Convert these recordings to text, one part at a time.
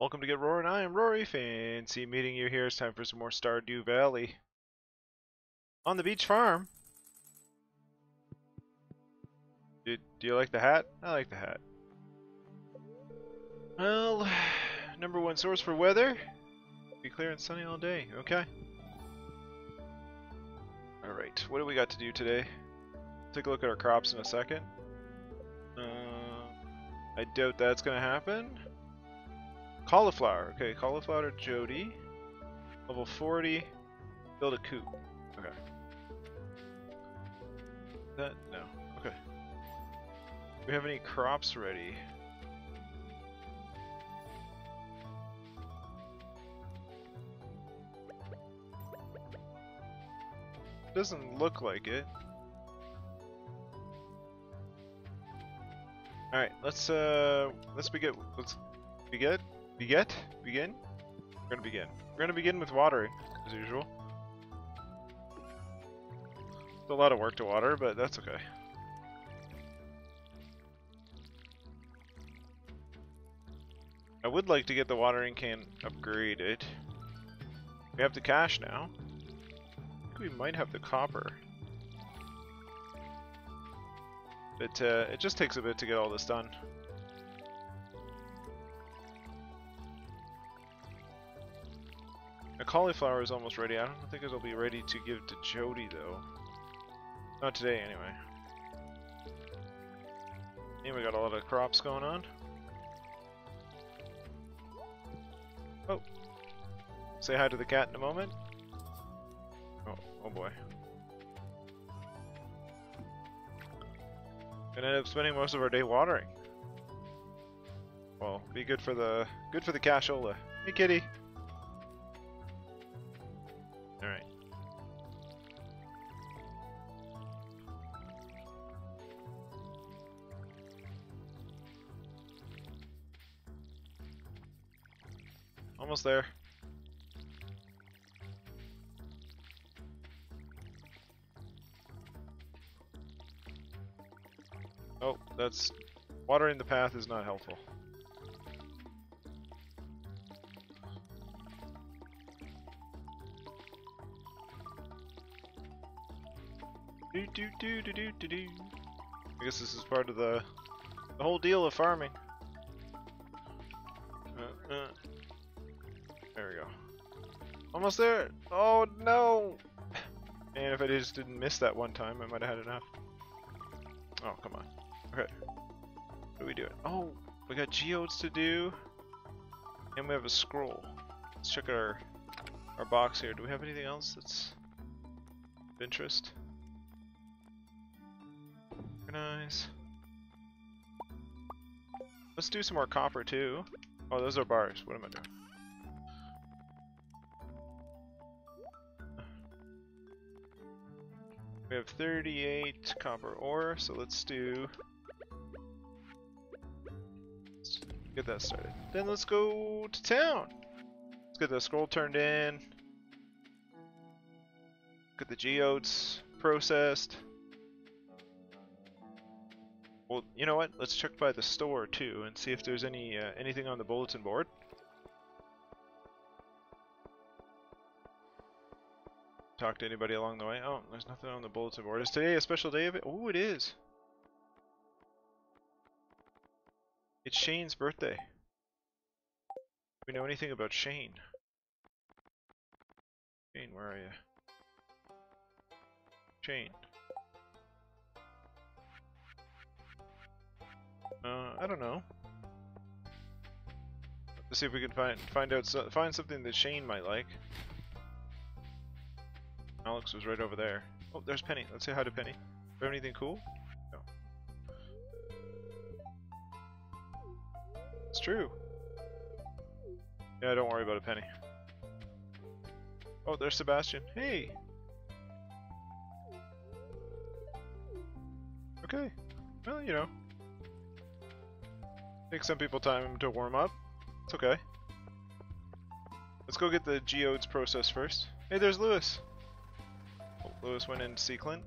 Welcome to Get Roaring. I am Rory. Fancy meeting you here. It's time for some more Stardew Valley. On the beach farm. Do, do you like the hat? I like the hat. Well, number one source for weather. Be clear and sunny all day. Okay. Alright, what do we got to do today? Take a look at our crops in a second. Uh, I doubt that's going to happen. Cauliflower. Okay, cauliflower Jodi. Level 40. Build a coop. Okay. That no. Okay. Do we have any crops ready? Doesn't look like it. Alright, let's uh let's begin let's begin begin begin? We're gonna begin. We're gonna begin with watering, as usual. It's a lot of work to water, but that's okay. I would like to get the watering can upgraded. We have the cash now. I think we might have the copper. But uh, it just takes a bit to get all this done. Cauliflower is almost ready. I don't think it'll be ready to give to Jodi though. Not today anyway. And we got a lot of crops going on. Oh. Say hi to the cat in a moment. Oh, oh boy. Gonna end up spending most of our day watering. Well, be good for the good for the cashola. Hey kitty. Almost there. Oh, that's... Watering the path is not helpful. Do do do do do do do. I guess this is part of the the whole deal of farming. Almost there. Oh no! And if I just didn't miss that one time, I might have had enough. Oh come on. Okay. What are we doing? Oh, we got geodes to do, and we have a scroll. Let's check our our box here. Do we have anything else that's of interest? Organize. Let's do some more copper too. Oh, those are bars. What am I doing? We have 38 copper ore, so let's do... Let's get that started. Then let's go to town! Let's get the scroll turned in. Get the geodes processed. Well, you know what? Let's check by the store too and see if there's any uh, anything on the bulletin board. Talk to anybody along the way. Oh, there's nothing on the bulletin board. Is today a special day of it? Oh, it is. It's Shane's birthday. Do we know anything about Shane? Shane, where are you? Shane. Uh, I don't know. Let's see if we can find find out find something that Shane might like. Alex was right over there. Oh, there's Penny. Let's say hi to Penny. Do have anything cool? No. It's true. Yeah, don't worry about it, Penny. Oh, there's Sebastian. Hey! Okay. Well, you know. Take some people time to warm up. It's okay. Let's go get the geodes processed first. Hey, there's Lewis. Lewis went in to see Clint.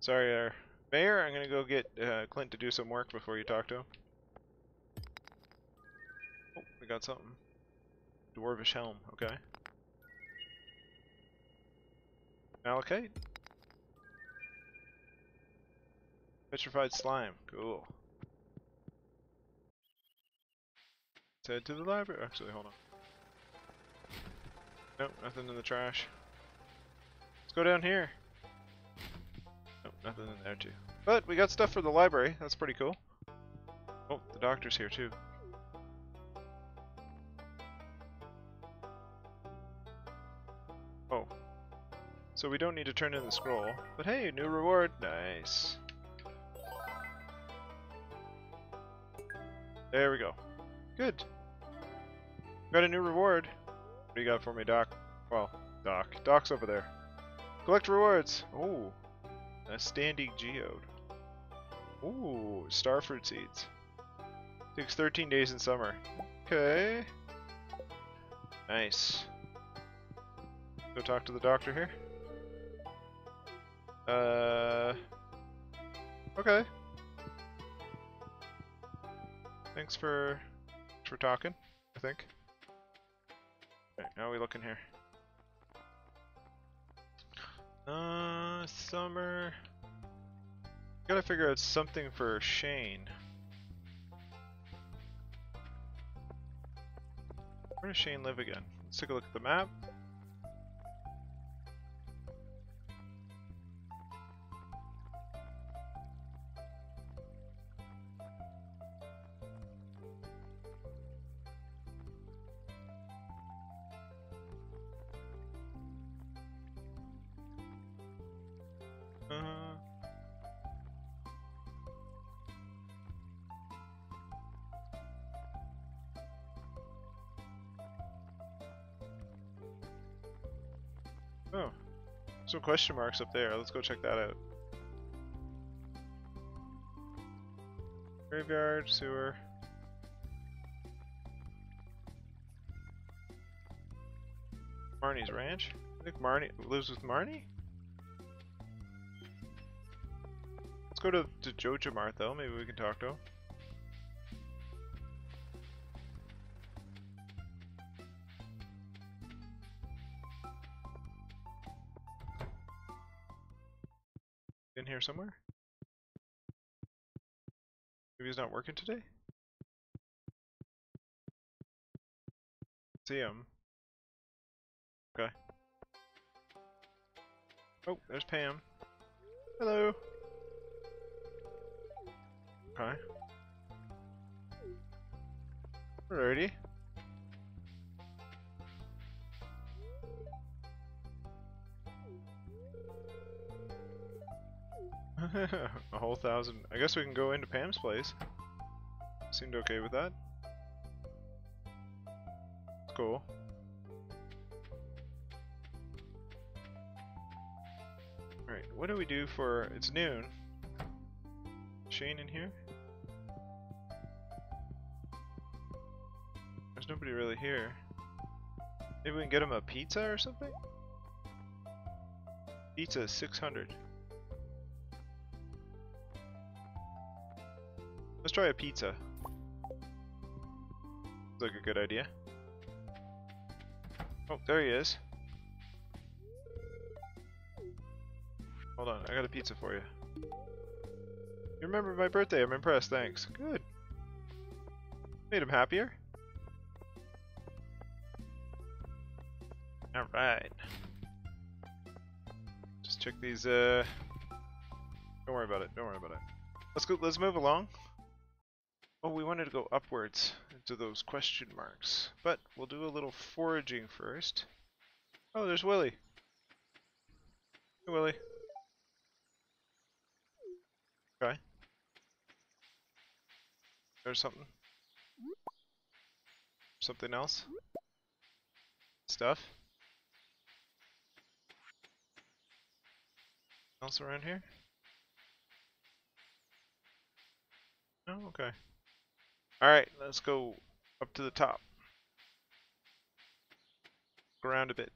Sorry, our Mayor, I'm gonna go get uh, Clint to do some work before you talk to him. Oh, we got something. Dwarvish helm, okay. Malachite. Petrified slime, cool. Head to the library. Actually, hold on. Nope, nothing in the trash. Let's go down here. Nope, nothing in there too. But we got stuff for the library. That's pretty cool. Oh, the doctor's here too. Oh. So we don't need to turn in the scroll. But hey, new reward. Nice. There we go. Good. Got a new reward. What do you got for me, Doc? Well, Doc. Doc's over there. Collect rewards. Ooh. A standing geode. Ooh, starfruit seeds. Takes 13 days in summer. Okay. Nice. Go talk to the doctor here. Uh. Okay. Thanks for for talking. I think. Now we looking here. Uh, summer. Gotta figure out something for Shane. Where does Shane live again? Let's take a look at the map. Some question marks up there. Let's go check that out. Graveyard, sewer. Marnie's ranch? I think Marnie lives with Marnie? Let's go to, to Jojamart though, maybe we can talk to him. Here somewhere? Maybe he's not working today? See him. Okay. Oh, there's Pam. Hello. Okay. Alrighty. A whole thousand. I guess we can go into Pam's place. Seemed okay with that. It's cool. Alright, what do we do for... It's noon. Shane in here? There's nobody really here. Maybe we can get him a pizza or something? Pizza is 600. Let's try a pizza. Looks like a good idea. Oh, there he is. Hold on, I got a pizza for you. You remember my birthday, I'm impressed, thanks. Good. Made him happier. Alright. Just check these, uh... Don't worry about it, don't worry about it. Let's go, let's move along. Oh, we wanted to go upwards into those question marks. But we'll do a little foraging first. Oh, there's Willy. Hey, Willy. Okay. There's something. Something else. Stuff. Else around here? Oh, okay. Alright, let's go up to the top. Around a bit.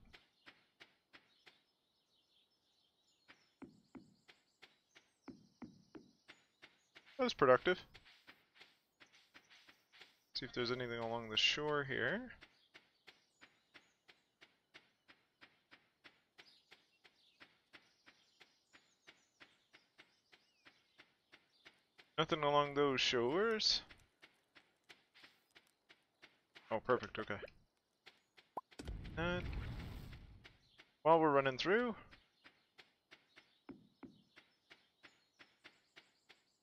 That was productive. See if there's anything along the shore here. Nothing along those shores. Oh, perfect, okay. And while we're running through,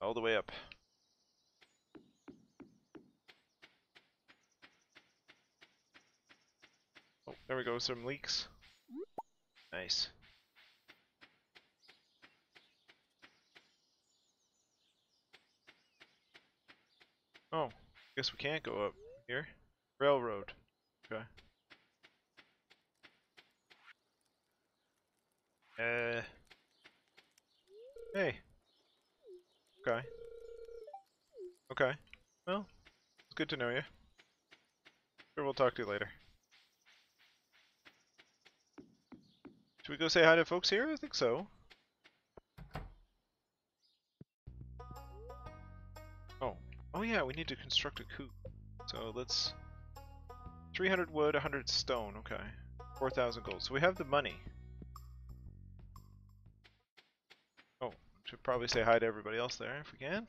all the way up. Oh, there we go, some leeks. Nice. Oh, guess we can't go up here. Railroad. Okay. Uh. Hey. Okay. Okay. Well, it's good to know you. Sure, we'll talk to you later. Should we go say hi to folks here? I think so. Oh. Oh yeah, we need to construct a coop. So let's... 300 wood, 100 stone, okay. 4,000 gold. So we have the money. Oh, should probably say hi to everybody else there if we can.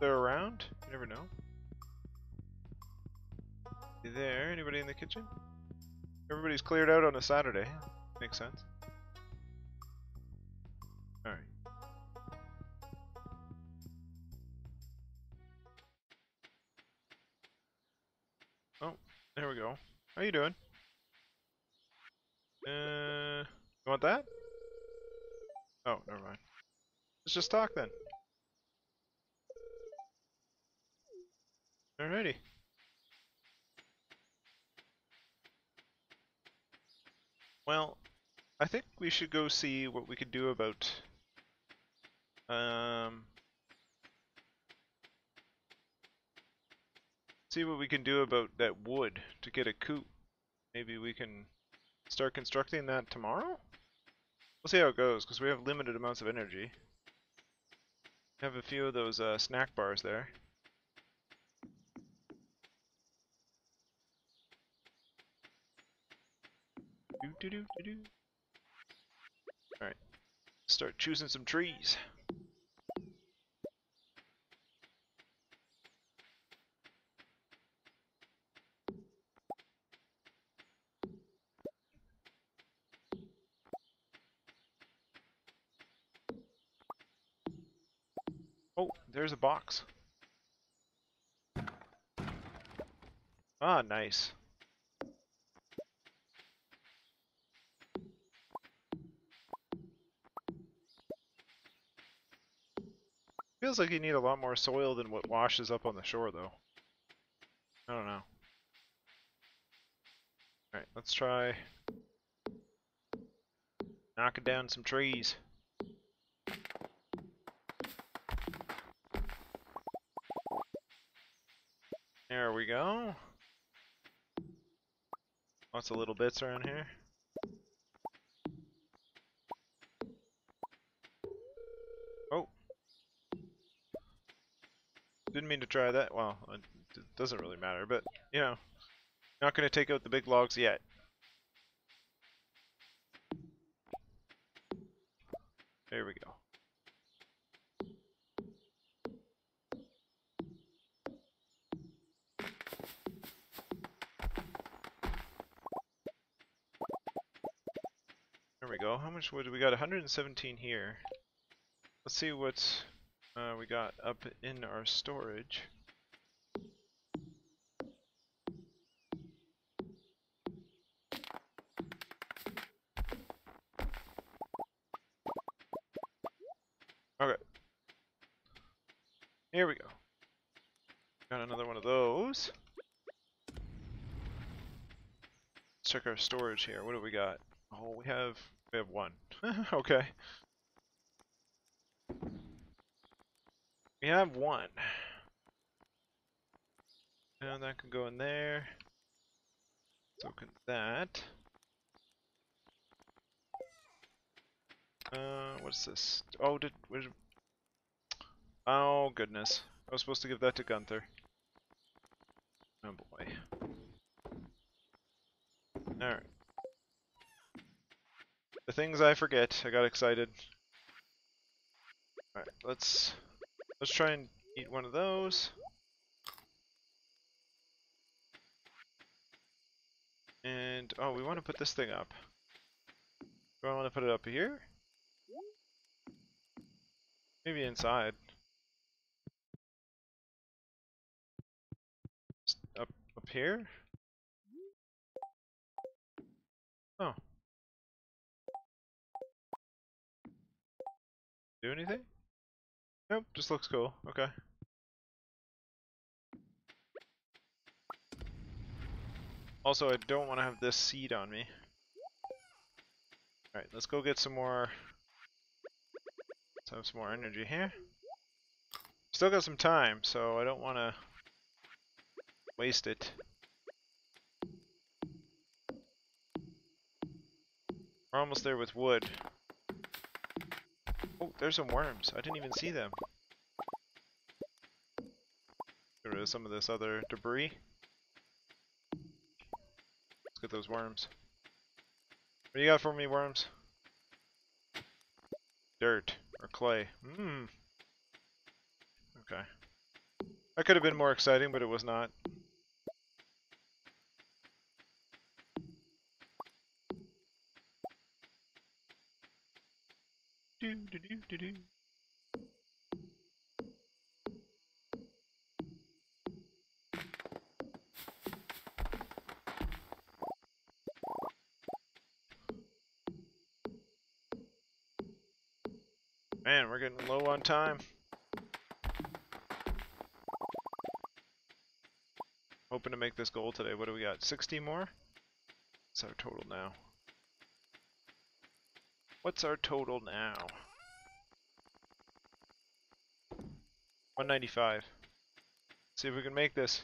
They're around, you never know. You there? Anybody in the kitchen? Everybody's cleared out on a Saturday. Makes sense. There we go. How you doing? Uh, you want that? Oh, never mind. Let's just talk then. Alrighty. Well, I think we should go see what we could do about um see what we can do about that wood to get a coop. Maybe we can start constructing that tomorrow? We'll see how it goes, because we have limited amounts of energy. We have a few of those uh, snack bars there. Alright. Start choosing some trees. Oh, there's a box. Ah, nice. Feels like you need a lot more soil than what washes up on the shore, though. I don't know. Alright, let's try knocking down some trees. There we go. Lots of little bits around here. Oh. Didn't mean to try that. Well, it doesn't really matter, but, you know, not going to take out the big logs yet. There we go. Go. How much wood? We got 117 here. Let's see what uh, we got up in our storage. Okay. Here we go. Got another one of those. Check our storage here. What do we got? Oh, we have we have one. okay. We have one. And that can go in there. So can that. Uh, what's this? Oh, did, did Oh goodness. I was supposed to give that to Gunther. Oh boy. Alright. The things I forget. I got excited. Alright, let's let's try and eat one of those. And oh, we want to put this thing up. Do I want to put it up here? Maybe inside. Up up here? Oh. Do anything? Nope, just looks cool. Okay. Also, I don't want to have this seed on me. Alright, let's go get some more... Let's have some more energy here. Still got some time, so I don't want to waste it. We're almost there with wood. Oh, there's some worms. I didn't even see them. Get rid of some of this other debris. Let's get those worms. What do you got for me, worms? Dirt or clay. Mmm. Okay. That could have been more exciting, but it was not. Do do do do. Man, we're getting low on time. Hoping to make this goal today. What do we got? 60 more? What's our total now? What's our total now? 195. See if we can make this.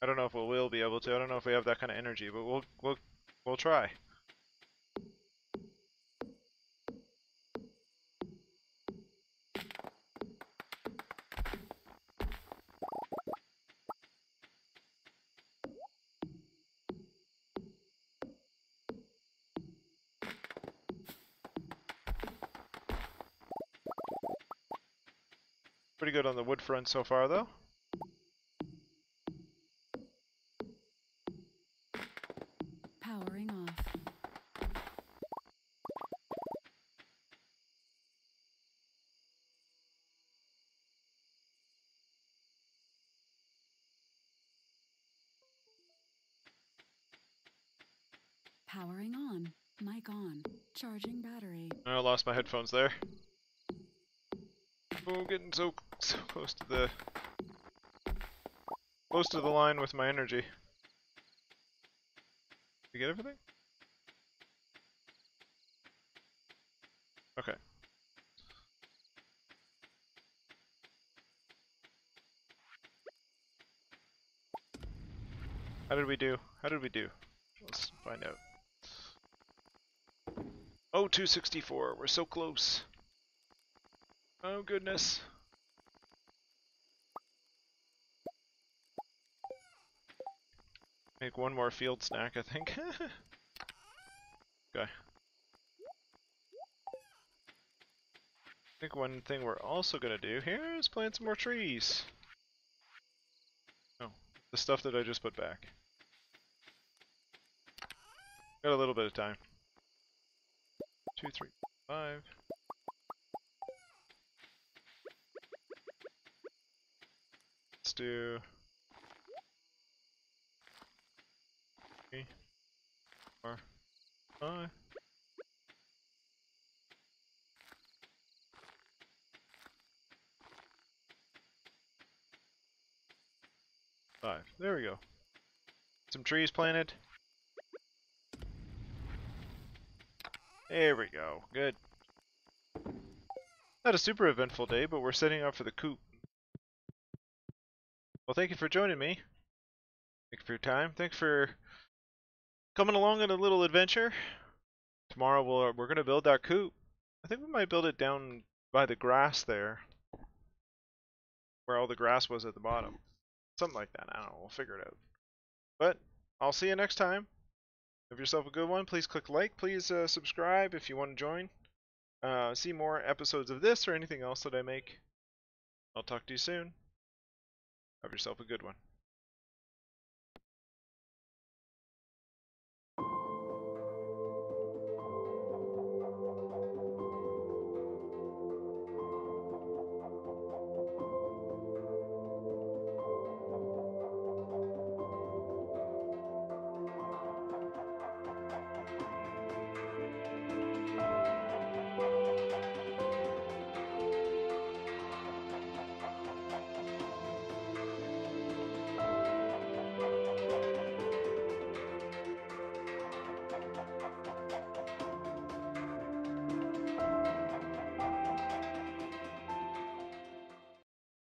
I don't know if we will be able to. I don't know if we have that kind of energy, but we'll we'll we'll try. Pretty good on the wood front so far, though. Powering off. Powering on. Mic on. Charging battery. I lost my headphones there. Oh, getting so so close to the close to the line with my energy. You get everything? Okay. How did we do? How did we do? Let's find out. Oh, 264. We're so close. Oh, goodness. Make one more field snack, I think. okay. I think one thing we're also gonna do here is plant some more trees. Oh, the stuff that I just put back. Got a little bit of time. Two, three, five. Let's do three, four, five. Uh, five. There we go. Some trees planted. There we go. Good. Not a super eventful day, but we're setting up for the coup. Well, thank you for joining me. Thank you for your time. Thanks for coming along on a little adventure. tomorrow we'll, we're going to build that coop. I think we might build it down by the grass there. Where all the grass was at the bottom. Something like that. I don't know. We'll figure it out. But I'll see you next time. Have yourself a good one. Please click like. Please uh, subscribe if you want to join. Uh, see more episodes of this or anything else that I make. I'll talk to you soon. Have yourself a good one.